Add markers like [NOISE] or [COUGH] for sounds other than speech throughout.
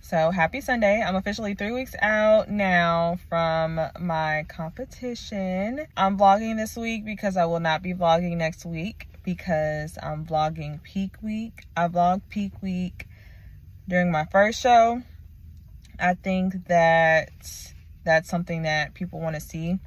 So happy Sunday. I'm officially three weeks out now from my competition. I'm vlogging this week because I will not be vlogging next week because I'm vlogging peak week. I vlogged peak week during my first show. I think that that's something that people want to see.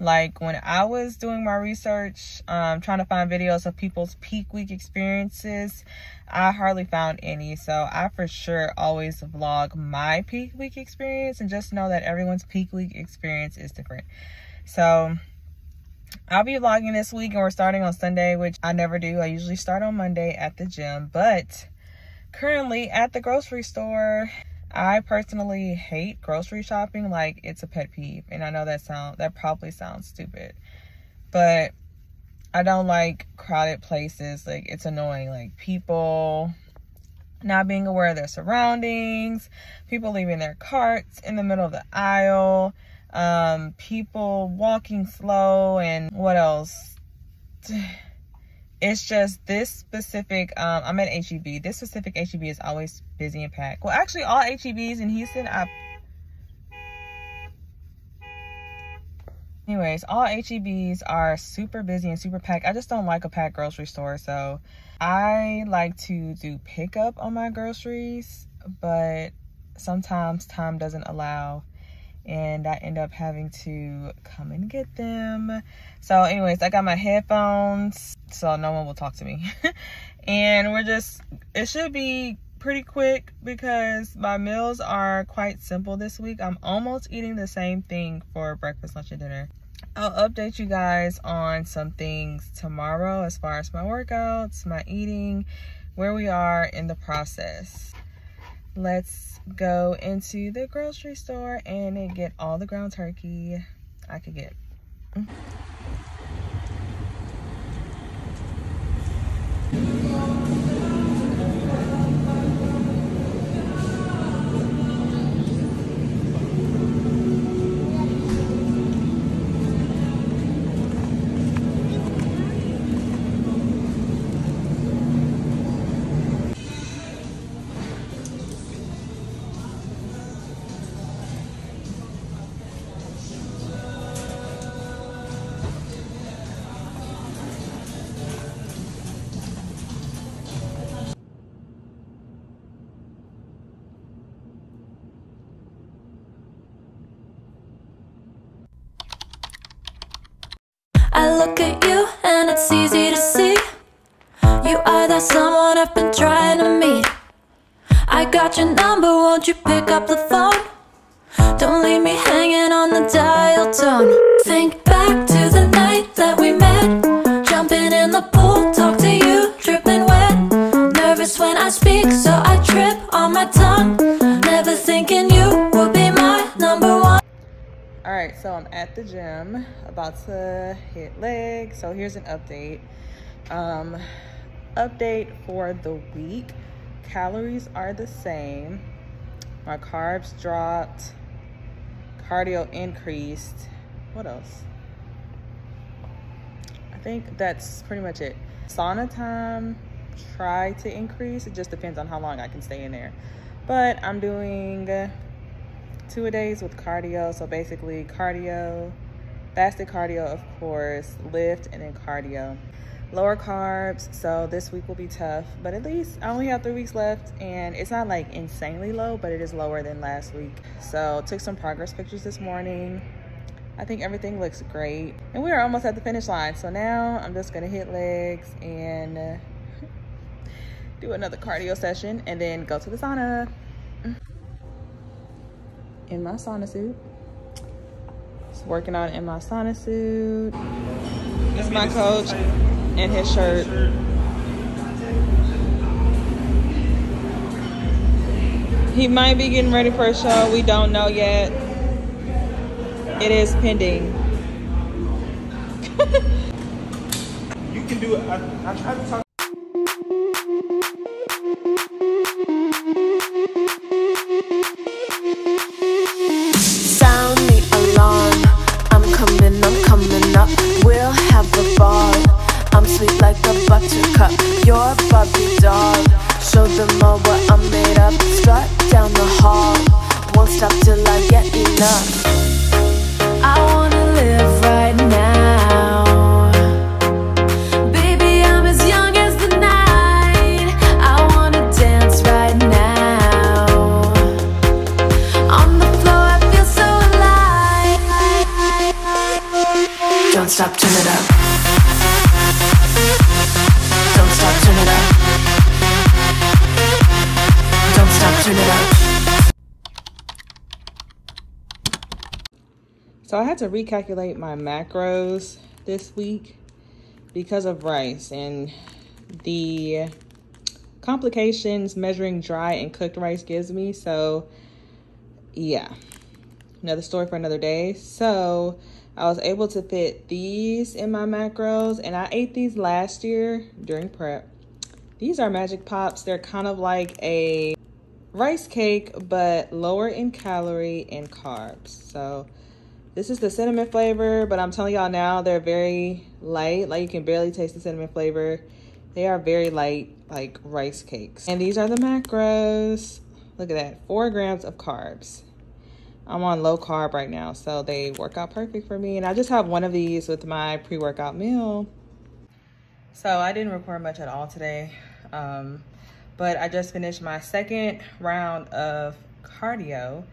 Like when I was doing my research, um, trying to find videos of people's peak week experiences, I hardly found any. So I for sure always vlog my peak week experience and just know that everyone's peak week experience is different. So I'll be vlogging this week and we're starting on Sunday, which I never do. I usually start on Monday at the gym, but currently at the grocery store I personally hate grocery shopping like it's a pet peeve and I know that sound that probably sounds stupid but I don't like crowded places like it's annoying like people not being aware of their surroundings people leaving their carts in the middle of the aisle um people walking slow and what else [SIGHS] it's just this specific um i'm at heb this specific heb is always busy and packed. Well actually all hebs in houston i anyways all hebs are super busy and super packed. I just don't like a packed grocery store so i like to do pickup on my groceries but sometimes time doesn't allow and I end up having to come and get them. So anyways, I got my headphones so no one will talk to me. [LAUGHS] and we're just, it should be pretty quick because my meals are quite simple this week. I'm almost eating the same thing for breakfast, lunch, and dinner. I'll update you guys on some things tomorrow as far as my workouts, my eating, where we are in the process. Let's go into the grocery store and get all the ground turkey I could get. Look at you and it's easy to see. You are that someone I've been trying to meet. I got your number, won't you pick up the phone? Don't leave me hanging on the dial tone so i'm at the gym about to hit leg. so here's an update. Um update for the week. Calories are the same. My carbs dropped. Cardio increased. What else? I think that's pretty much it. Sauna time try to increase. It just depends on how long i can stay in there. But i'm doing two a days with cardio. So basically cardio, fasted cardio, of course, lift, and then cardio. Lower carbs, so this week will be tough, but at least I only have three weeks left and it's not like insanely low, but it is lower than last week. So took some progress pictures this morning. I think everything looks great. And we are almost at the finish line. So now I'm just gonna hit legs and [LAUGHS] do another cardio session and then go to the sauna in my sauna suit. Just working out in my sauna suit. Is my coach and his shirt. He might be getting ready for a show. We don't know yet. It is pending. [LAUGHS] you can do it. I, I tried to talk. Stop, turn it up. Don't stop, turn it up. Don't stop, turn it up. So I had to recalculate my macros this week because of rice and the complications measuring dry and cooked rice gives me. So yeah, another story for another day. So I was able to fit these in my macros and I ate these last year during prep. These are Magic Pops. They're kind of like a rice cake, but lower in calorie and carbs. So this is the cinnamon flavor, but I'm telling y'all now, they're very light. Like you can barely taste the cinnamon flavor. They are very light, like rice cakes. And these are the macros. Look at that, four grams of carbs. I'm on low carb right now, so they work out perfect for me. And I just have one of these with my pre-workout meal. So I didn't record much at all today, um, but I just finished my second round of cardio.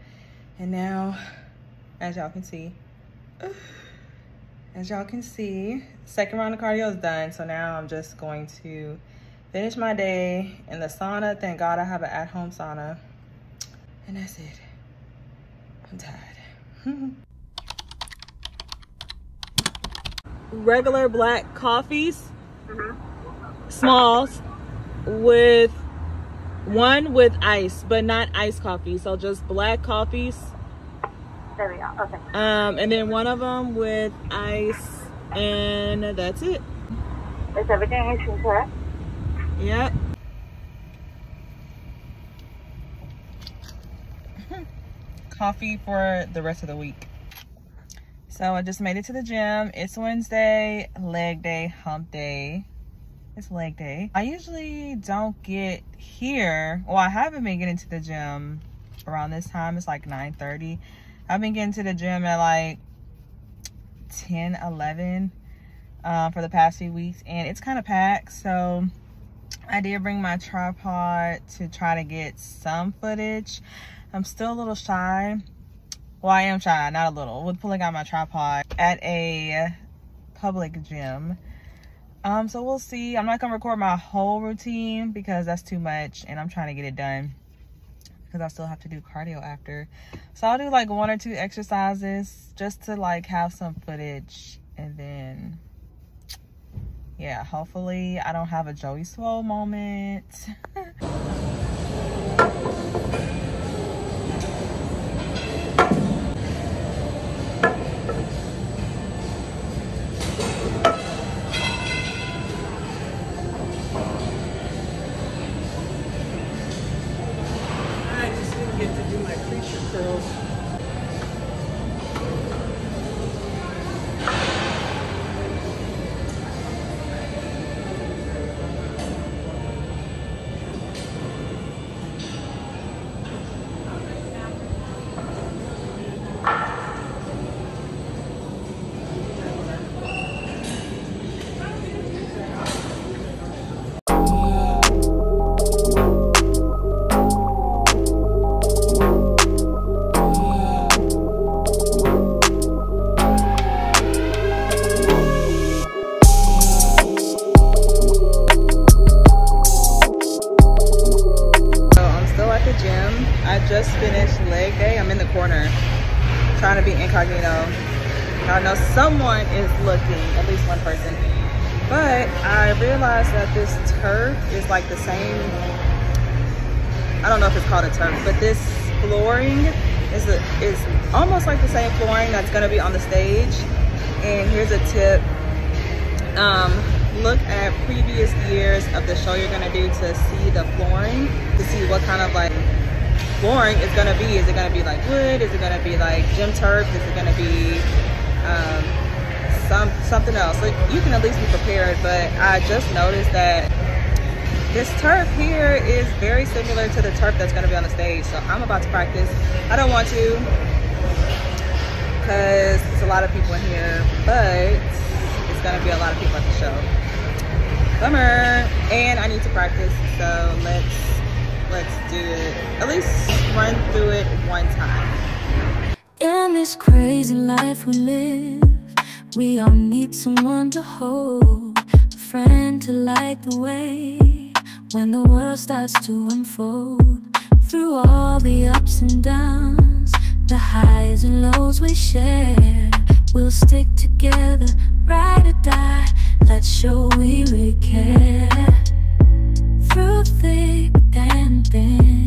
And now as y'all can see. [SIGHS] As y'all can see, second round of cardio is done. So now I'm just going to finish my day in the sauna. Thank God I have an at-home sauna. And that's it. I'm tired. [LAUGHS] Regular black coffees, smalls, with one with ice, but not iced coffee. So just black coffees. There we go. Okay. Um, and then one of them with ice, and that's it. Is everything is correct? Yep. Coffee for the rest of the week. So I just made it to the gym. It's Wednesday, leg day, hump day. It's leg day. I usually don't get here. Well, I haven't been getting to the gym around this time. It's like 9.30. I've been getting to the gym at like 10, 11 uh, for the past few weeks. And it's kind of packed. So I did bring my tripod to try to get some footage. I'm still a little shy. Well, I am shy, not a little, with pulling out my tripod at a public gym. Um, so we'll see. I'm not gonna record my whole routine because that's too much and I'm trying to get it done because I still have to do cardio after. So I'll do like one or two exercises just to like have some footage and then yeah, hopefully I don't have a Joey Swole moment. [LAUGHS] I know someone is looking, at least one person. But I realized that this turf is like the same, I don't know if it's called a turf, but this flooring is, a, is almost like the same flooring that's gonna be on the stage. And here's a tip. Um, look at previous years of the show you're gonna do to see the flooring, to see what kind of like flooring is gonna be. Is it gonna be like wood? Is it gonna be like gym turf? Is it gonna be um, some something else? So you can at least be prepared. But I just noticed that this turf here is very similar to the turf that's gonna be on the stage. So I'm about to practice. I don't want to because it's a lot of people in here, but it's gonna be a lot of people at the show. Bummer. And I need to practice, so let's let's do it. At least run through it one time. In this crazy life we live, we all need someone to hold, a friend to light the way when the world starts to unfold. Through all the ups and downs, the highs and lows we share, we'll stick together, ride or die. Let's show we really care. Through thick and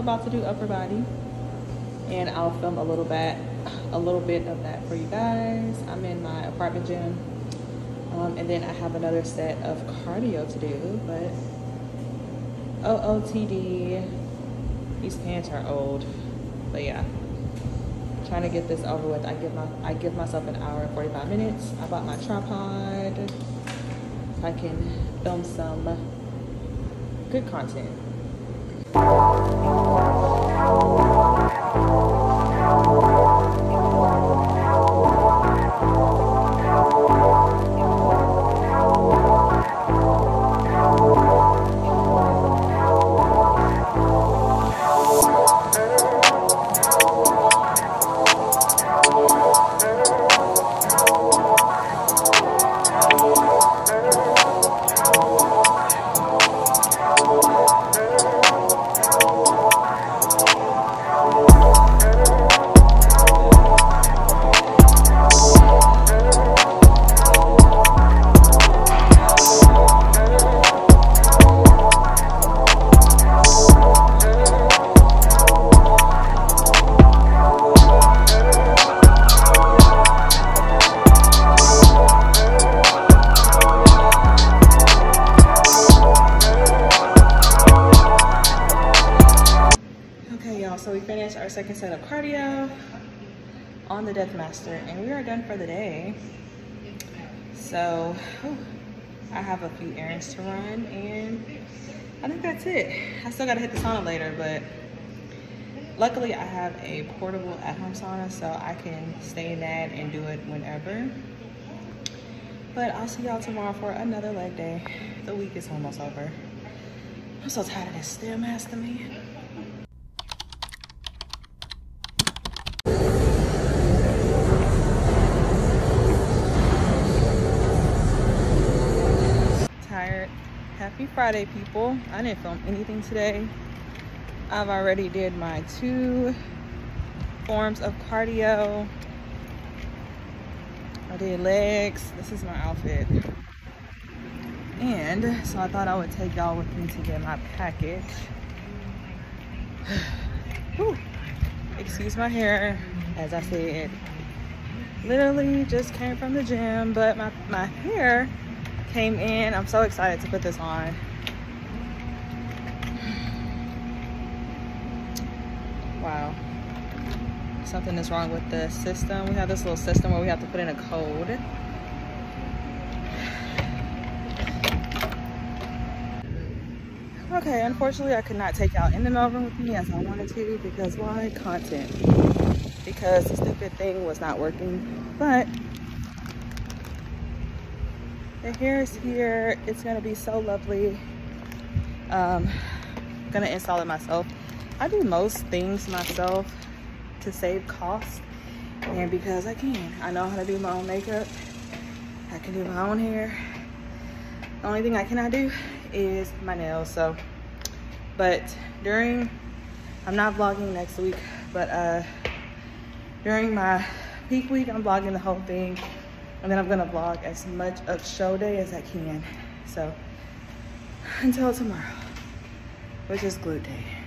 about to do upper body and I'll film a little bit, a little bit of that for you guys. I'm in my apartment gym. Um, and then I have another set of cardio to do, but OOTD, these pants are old, but yeah trying to get this over with. I give my I give myself an hour and 45 minutes. I bought my tripod I can film some good content. On the Death Master, and we are done for the day. So, whew, I have a few errands to run, and I think that's it. I still gotta hit the sauna later, but luckily I have a portable at-home sauna, so I can stay in that and do it whenever. But I'll see y'all tomorrow for another leg day. The week is almost over. I'm so tired of this Stairmaster, man. Friday people. I didn't film anything today. I've already did my two forms of cardio. I did legs. This is my outfit. And so i thought i would take y'all with me to get my package. [SIGHS] Whew. excuse my hair. As i said literally just came from the gym but my, my hair came in. I'm so excited to put this on Wow. Something is wrong with the system. We have this little system where we have to put in a code. Okay, unfortunately I could not take out in the Melbourne with me as I wanted to because why? Content. Because the stupid thing was not working. But the hair is here. It's gonna be so lovely. Um, gonna install it myself. I do most things myself to save cost and because I can. I know how to do my own makeup. I can do my own hair. The only thing I cannot do is my nails. So, but during, I'm not vlogging next week, but uh, during my peak week, I'm vlogging the whole thing. And then I'm gonna vlog as much of show day as I can. So, until tomorrow, which is glute day.